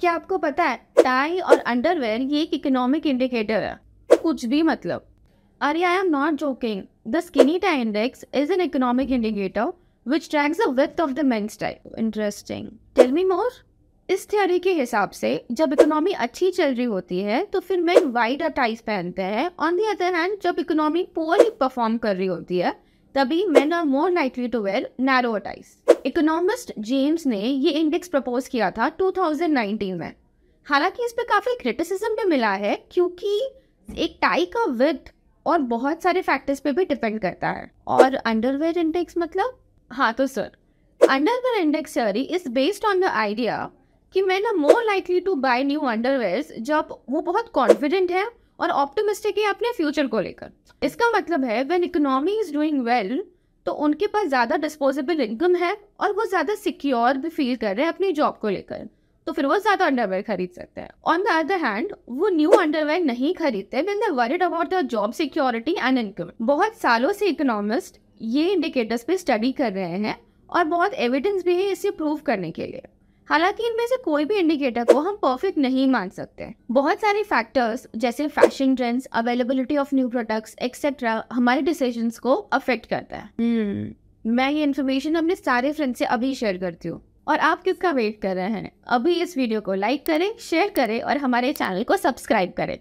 क्या आपको पता है, टाई और अंडरवेयर ये एक इकोनॉमिक इंडिकेटर है? कुछ भी मतलब। अरे I am not joking the skinny tie index is an economic indicator which tracks the width of the men's ties interesting tell me more इस थ्योरी के हिसाब से, जब इकोनॉमी अच्छी चल रही होती है तो फिर मेन वाइड टाइज पहनते हैं। ऑन दी अदर हैंड जब इकोनॉमी पोअरली परफॉर्म कर रही होती है, तभी men are more likely to wear narrow ties economist James ने ये इंडेक्स प्रपोज किया था 2019 में। हालाँकि इस पे काफ़ी क्रिटिसिज्म भी मिला है क्योंकि एक टाई का विथ और बहुत सारे फैक्टर्स पे भी डिपेंड करता है। और अंडरवेयर इंडेक्स मतलब? हाँ तो sir underwear index theory is based on the idea कि मैं ना more likely to buy new underwear जब वो बहुत कॉन्फिडेंट है और ऑप्टोमिस्टिक है अपने फ्यूचर को लेकर। इसका मतलब है when economy is doing well तो उनके पास ज़्यादा डिस्पोजेबल इनकम है और वो ज़्यादा सिक्योर भी फील कर रहे हैं अपनी जॉब को लेकर। तो फिर वो ज़्यादा अंडरवेयर खरीद सकते हैं। ऑन द अदर हैंड वो न्यू अंडरवेयर नहीं खरीदते when they worried about the job security and income बहुत सालों से इकोनॉमिस्ट ये इंडिकेटर्स पे स्टडी कर रहे हैं और बहुत एविडेंस भी है इसे प्रूव करने के लिए। हालाँकि इनमें से कोई भी इंडिकेटर को हम परफेक्ट नहीं मान सकते। बहुत सारे फैक्टर्स जैसे fashion trends availability of new products etcetera हमारे डिसीज़न को अफेक्ट करता है। hmm. मैं ये इन्फॉर्मेशन अपने सारे फ्रेंड से अभी शेयर करती हूँ। और आप किसका वेट कर रहे हैं? अभी इस वीडियो को लाइक करें शेयर करें और हमारे चैनल को सब्सक्राइब करें।